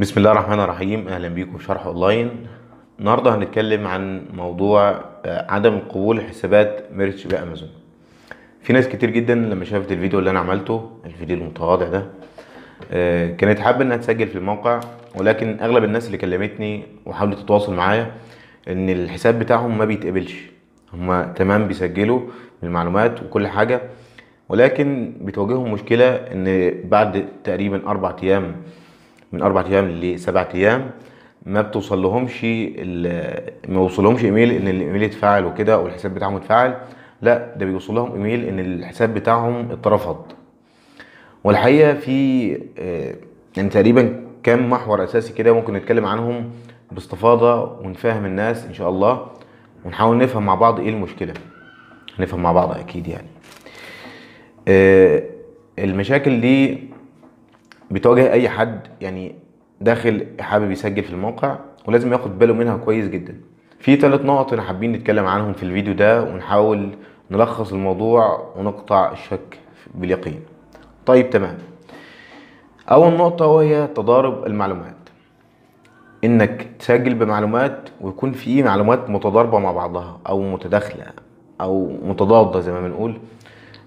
بسم الله الرحمن الرحيم. أهلا بيكم في شرح أونلاين. النهارده هنتكلم عن موضوع آه، عدم قبول حسابات ميرتش بأمازون. في ناس كتير جدا لما شافت الفيديو اللي أنا عملته الفيديو المتواضع ده آه، كانت حابة إنها تسجل في الموقع ولكن أغلب الناس اللي كلمتني وحاولت تتواصل معايا إن الحساب بتاعهم ما بيتقبلش. هما تمام بيسجلوا المعلومات وكل حاجة ولكن بتواجههم مشكلة إن بعد تقريبا أربع أيام من أربع أيام لسبع أيام ما بتوصل لهمش ما بيوصلهمش إيميل إن الإيميل اتفعل وكده والحساب بتاعهم اتفعل لا ده بيوصل لهم إيميل إن الحساب بتاعهم اترفض. والحقيقة في آه، يعني تقريبا كام محور أساسي كده ممكن نتكلم عنهم باستفاضة ونفهم الناس إن شاء الله ونحاول نفهم مع بعض إيه المشكلة. هنفهم مع بعض أكيد يعني. آه، المشاكل دي بتواجه أي حد يعني داخل حابب يسجل في الموقع ولازم ياخد باله منها كويس جدا. في ثلاث نقط إحنا حابين نتكلم عنهم في الفيديو ده ونحاول نلخص الموضوع ونقطع الشك باليقين. طيب تمام. أول نقطة وهي تضارب المعلومات. إنك تسجل بمعلومات ويكون في معلومات متضاربة مع بعضها أو متداخلة أو متضادة زي ما بنقول.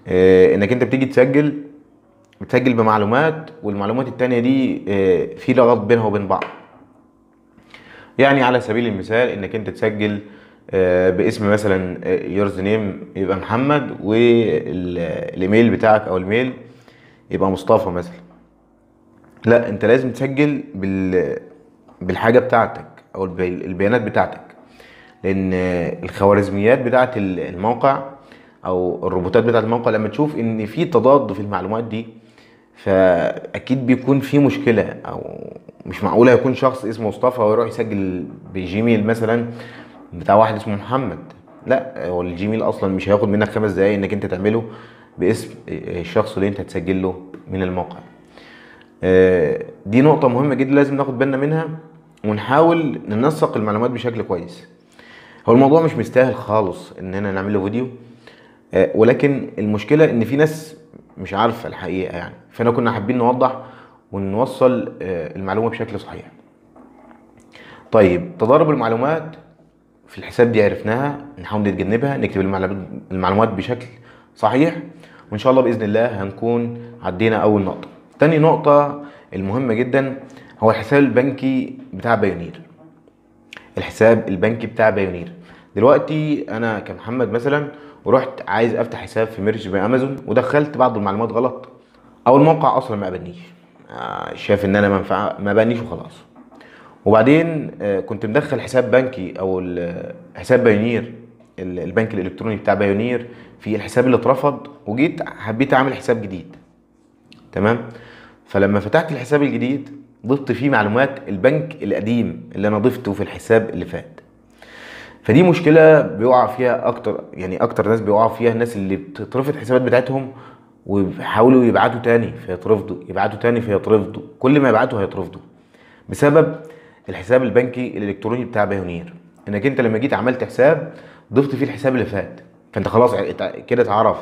آه إنك أنت بتيجي تسجل بتسجل بمعلومات والمعلومات التانية دي آه في لغط بينها وبين بعض. يعني على سبيل المثال إنك أنت تسجل آه، باسم مثلا user name يبقى محمد والإيميل بتاعك أو الميل يبقى مصطفى مثلا. لا أنت لازم تسجل بال بالحاجة بتاعتك أو البي- البيانات بتاعتك. لأن الخوارزميات بتاعت الموقع أو الروبوتات بتاعت الموقع لما تشوف إن في تضاد في المعلومات دي فأكيد بيكون في مشكلة أو مش معقولة يكون شخص اسمه مصطفى ويروح يسجل بجيميل مثلا بتاع واحد اسمه محمد. لا هو الجيميل أصلا مش هياخد منك خمس دقايق إنك أنت تعمله باسم الشخص اللي أنت هتسجل له من الموقع. آه، دي نقطة مهمة جدا لازم ناخد بالنا منها ونحاول ننسق المعلومات بشكل كويس. هو الموضوع مش مستاهل خالص إننا نعمل له فيديو آه، ولكن المشكلة إن في ناس مش عارفة الحقيقة يعني. فأنا كنا حابين نوضح ونوصل آه، المعلومة بشكل صحيح. طيب تضارب المعلومات في الحساب دي عرفناها نحاول نتجنبها نكتب المعلومات بشكل صحيح وإن شاء الله بإذن الله هنكون عدينا أول نقطة. تاني نقطة المهمة جدا هو الحساب البنكي بتاع Payoneer. الحساب البنكي بتاع Payoneer. دلوقتي أنا كمحمد مثلا ورحت عايز افتح حساب في Merch by Amazon ودخلت بعض المعلومات غلط. أو الموقع أصلا ما قبلنيش آه، شاف ان أنا منفعش ما قبلنيش وخلاص. وبعدين آه، كنت مدخل حساب بنكي أو ال- حساب Payoneer. ال- البنك الإلكتروني بتاع بايونير في الحساب اللي اترفض وجيت حبيت أعمل حساب جديد. تمام؟ فلما فتحت الحساب الجديد ضفت فيه معلومات البنك القديم اللي أنا ضفته في الحساب اللي فات. فدي مشكلة بيقع فيها أكتر يعني أكتر ناس بيقعوا فيها الناس اللي بتترفض الحسابات بتاعتهم ويحاولوا يبعتوا تاني فيترفضوا يبعتوا تاني فيترفضوا كل ما يبعتوا هيترفضوا. بسبب الحساب البنكي الإلكتروني بتاع Payoneer إنك أنت لما جيت عملت حساب ضفت فيه الحساب اللي فات فأنت خلاص كده اتعرف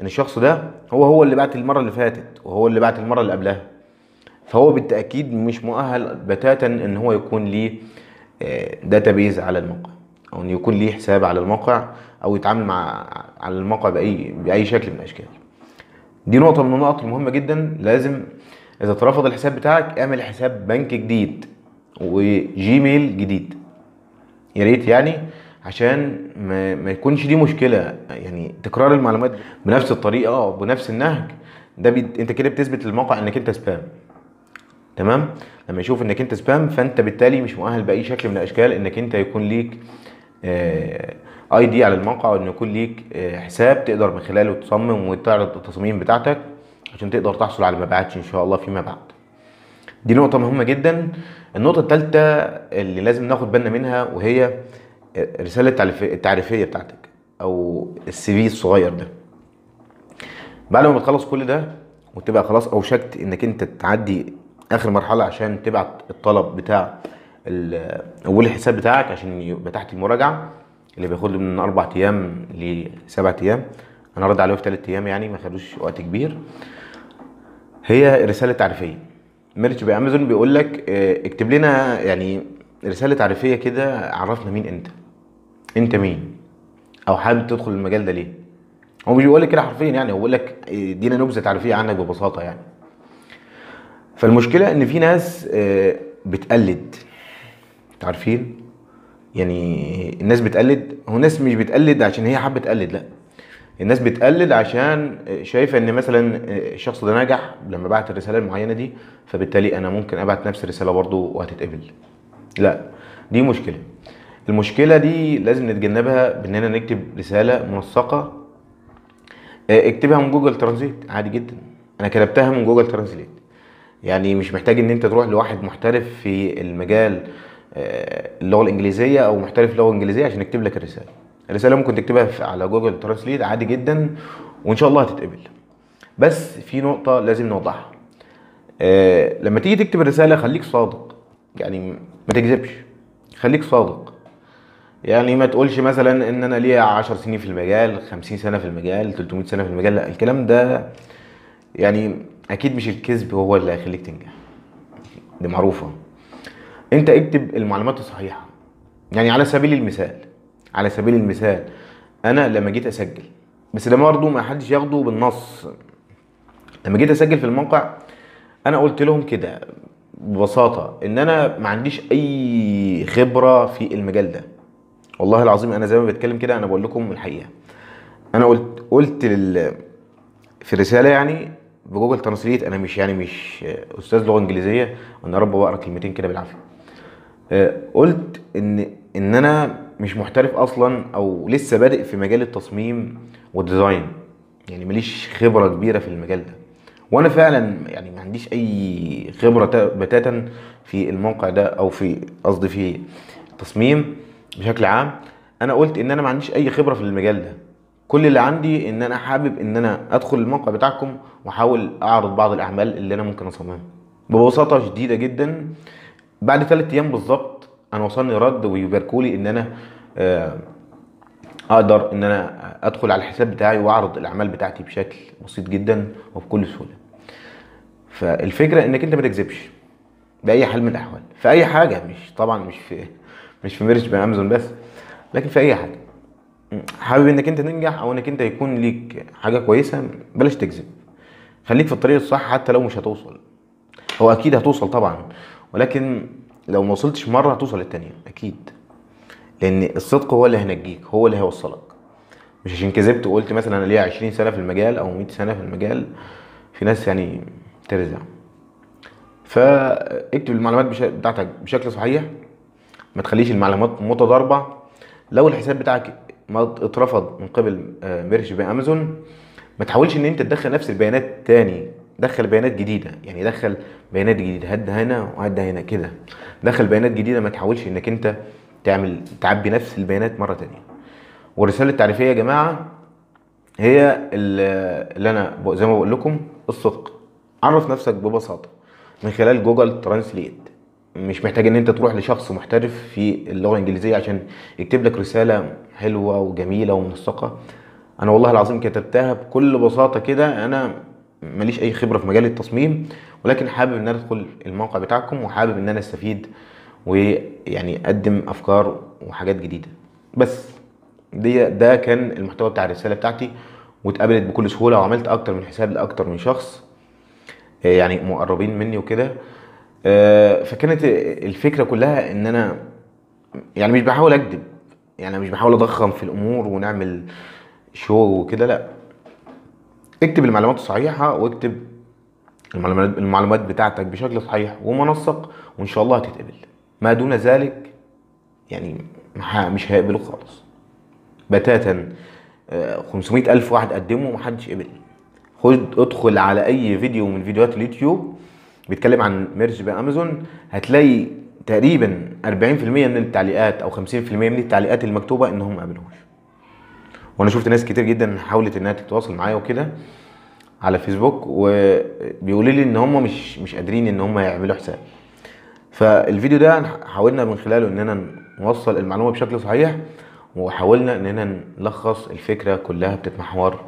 إن الشخص ده هو هو اللي بعت المرة اللي فاتت وهو اللي بعت المرة اللي قبلها. فهو بالتأكيد مش مؤهل بتاتا إن هو يكون ليه database على الموقع. أو إن يكون ليه حساب على الموقع أو يتعامل مع على الموقع باي بأي شكل من الأشكال. دي نقطة من النقط المهمة جدا. لازم إذا اترفض الحساب بتاعك اعمل حساب بنك جديد وجيميل جديد. يا ريت يعني عشان ما, ما يكونش دي مشكلة. يعني تكرار المعلومات بنفس الطريقة وبنفس النهج. ده بي... أنت كده بتثبت للموقع إنك أنت spam تمام؟ لما يشوف إنك أنت spam فأنت بالتالي مش مؤهل بأي شكل من الأشكال إنك أنت يكون ليك ID على الموقع وإن يكون ليك آه، حساب تقدر من خلاله تصمم وتعرض التصاميم بتاعتك عشان تقدر تحصل على مبيعات إن شاء الله فيما بعد. دي نقطة مهمة جدا. النقطة الثالثة اللي لازم ناخد بالنا منها وهي التعريفية التعريفية بتاعتك أو السي في الصغير ده. بعد ما بتخلص كل ده وتبقى خلاص أوشكت إنك أنت تعدي آخر مرحلة عشان تبعت الطلب بتاع أول الحساب بتاعك عشان يبقى تحت المراجعة اللي بياخد من أربع أيام لسبع أيام. أنا رد عليه في ثلاث أيام يعني ما خدوش وقت كبير. هي رسالة تعريفية. ميرش بامازون بيقول لك آه، اكتب لنا يعني رسالة تعريفية كده عرفنا مين أنت. أنت مين؟ أو حابب تدخل المجال ده ليه؟ هو مش بيقول لك كده حرفيا يعني هو بيقول لك آه، ادينا نبذة تعريفية عنك ببساطة يعني. فالمشكلة إن في ناس آه، بتقلد. عارفين؟ يعني الناس بتقلد هو الناس مش بتقلد عشان هي حابة تقلد لا. الناس بتقلد عشان شايفة إن مثلا الشخص ده نجح لما بعت الرسالة المعينة دي فبالتالي أنا ممكن أبعت نفس الرسالة برضو وهتتقبل. لا دي مشكلة. المشكلة دي لازم نتجنبها باننا نكتب رسالة منسقه آه، اكتبها من Google Translate عادي جدا. أنا كتبتها من Google Translate يعني مش محتاج إن أنت تروح لواحد محترف في المجال اللغة الإنجليزية أو محترف لغة إنجليزية عشان يكتب لك الرسالة. الرسالة ممكن تكتبها على Google Translate عادي جدا وإن شاء الله هتتقبل. بس في نقطة لازم نوضحها. آه، لما تيجي تكتب الرسالة خليك صادق. يعني ما تكذبش. خليك صادق. يعني ما تقولش مثلا إن أنا ليا 10 سنين في المجال 50 سنة في المجال 300 سنة في المجال. لا الكلام ده يعني أكيد مش الكذب هو اللي هيخليك تنجح. دي معروفة. انت اكتب المعلومات الصحيحة. يعني على سبيل المثال على سبيل المثال أنا لما جيت أسجل بس ده برضه ما حدش ياخده بالنص. لما جيت أسجل في الموقع أنا قلت لهم كده ببساطة إن أنا ما عنديش أي خبرة في المجال ده. والله العظيم أنا زي ما بتكلم كده أنا بقول لكم الحقيقة. أنا قلت قلت لل في الرسالة يعني ب Google Translate أنا مش يعني مش أستاذ لغة إنجليزية وأنا يا رب بقرأ كلمتين كده بالعافية. قلت ان إن أنا مش محترف أصلا أو لسه بادئ في مجال التصميم وال design. يعني ماليش خبرة كبيرة في المجال ده. وأنا فعلا يعني ما عنديش أي خبرة تا- بتاتا في الموقع ده أو في قصدي في التصميم بشكل عام. أنا قلت إن أنا ما عنديش أي خبرة في المجال ده. كل اللي عندي إن أنا حابب إن أنا أدخل الموقع بتاعكم وأحاول أعرض بعض الأعمال اللي أنا ممكن أصممها. ببساطة شديدة جدا بعد ثلاث أيام بالظبط أنا وصلني رد ويباركوا لي إن أنا آه، أقدر إن أنا أدخل على الحساب بتاعي وأعرض الأعمال بتاعتي بشكل بسيط جدا وبكل سهولة. فالفكرة إنك أنت ما تكذبش بأي حال من الأحوال. في أي حاجة مش طبعا مش في مش في ميرج بامازون بس لكن في أي حاجة. حابب إنك أنت تنجح أو إنك أنت يكون ليك حاجة كويسة بلاش تكذب. خليك في الطريق الصح حتى لو مش هتوصل. هو أكيد هتوصل طبعا. ولكن لو ما وصلتش مرة هتوصل التانية أكيد. لأن الصدق هو اللي هينجيك هو اللي هيوصلك. مش عشان كذبت وقلت مثلا أنا ليا 20 سنة في المجال أو 100 سنة في المجال في ناس يعني ترزع. فاكتب المعلومات. بتاعتك بشكل صحيح ما تخليش المعلومات متضاربة. لو الحساب بتاعك ما اترفض من قبل آه، ميرش بأمازون ما تحاولش إن أنت تدخل نفس البيانات تاني. دخل بيانات جديدة. يعني دخل بيانات جديدة. هد هنا وهد هنا كده. دخل بيانات جديدة ما تحاولش إنك أنت تعمل تعبي نفس البيانات مرة تانية. والرسالة التعريفية يا جماعة هي ال- اللي أنا زي ما بقول لكم الصدق. عرف نفسك ببساطة. من خلال Google Translate. مش محتاج إن أنت تروح لشخص محترف في اللغة الإنجليزية عشان يكتب لك رسالة حلوة وجميلة ومنسقه أنا والله العظيم كتبتها بكل بساطة كده. أنا ماليش أي خبرة في مجال التصميم ولكن حابب إن أنا أدخل الموقع بتاعكم وحابب إن أنا أستفيد ويعني أقدم أفكار وحاجات جديدة. بس دي ده كان المحتوى بتاع الرسالة بتاعتي واتقبلت بكل سهولة وعملت أكتر من حساب لأكتر من شخص آه، يعني مقربين مني وكده. آه، فكانت الفكرة كلها إن أنا يعني مش بحاول اكذب يعني مش بحاول أضخم في الأمور ونعمل شو وكده لأ. اكتب المعلومات الصحيحة واكتب المعلومات المعلومات بتاعتك بشكل صحيح ومنسق وإن شاء الله هتتقبل. ما دون ذلك يعني مش هيقبلوك خالص. بتاتا آه، 500 ألف واحد قدموا ومحدش قبل خد ادخل على أي فيديو من فيديوهات اليوتيوب بيتكلم عن ميرج بأمازون هتلاقي تقريبا 40% من التعليقات أو 50% من التعليقات المكتوبة إنهم ما قبلوش وأنا شفت ناس كتير جدا حاولت إنها تتواصل معايا وكده على فيسبوك وبيقولوا لي إن هم مش مش قادرين إن هم يعملوا حساب. فالفيديو ده حاولنا من خلاله اننا نوصل المعلومة بشكل صحيح وحاولنا اننا نلخص الفكرة كلها بتتمحور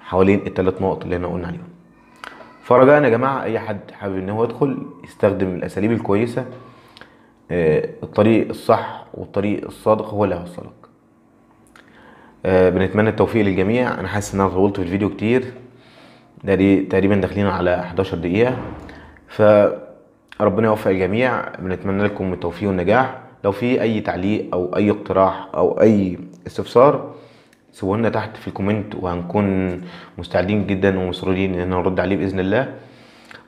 حوالين الثلاث نقط اللي إحنا قلنا عليهم. فرجاء يا جماعة أي حد حابب إن هو يدخل يستخدم الأساليب الكويسة آه، الطريق الصح والطريق الصادق هو اللي هيوصلك. بنتمنى التوفيق للجميع. أنا حاسس إن أنا طولت في الفيديو كتير. ده تقريبا داخلين على 11 دقيقة. فربنا يوفق الجميع. بنتمنى لكم التوفيق والنجاح. لو في أي تعليق أو أي اقتراح أو أي استفسار سيبوه لنا تحت في ال comment وهنكون مستعدين جدا ومصرين إن نرد عليه بإذن الله.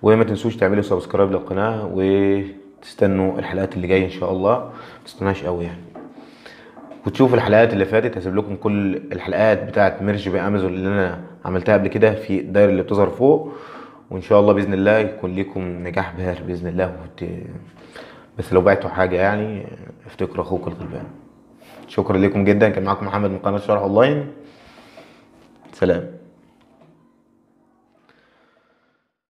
وما تنسوش تعملوا subscribe للقناة وتستنوا الحلقات اللي جاية إن شاء الله. ما تستناش قوي يعني. وتشوفوا الحلقات اللي فاتت هسيب لكم كل الحلقات بتاعه Merch by Amazon اللي أنا عملتها قبل كده في الدايرة اللي بتظهر فوق. وإن شاء الله بإذن الله يكون لكم نجاح باهر بإذن الله. وت... بس لو بعتوا حاجة يعني افتكروا أخوك الغلبان. شكرا لكم جدا. كان معاكم محمد من قناه شرح أونلاين. سلام.